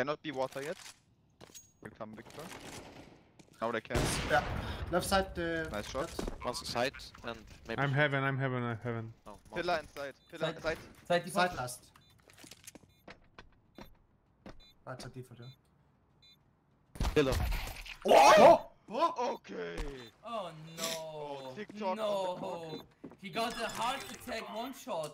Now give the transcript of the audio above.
Cannot be water yet. Will come Victor. Now they can. Yeah. Left side. Uh, Nice shot. dead. the side and maybe. I'm heaven, I'm heaven, I'm heaven. Oh, no, Pillar inside. Pillar Side. side. Side. Side last. That's a default, yeah. Pillar. Oh! Oh! Okay. Oh no. Oh, TikTok no. He got a heart attack one shot.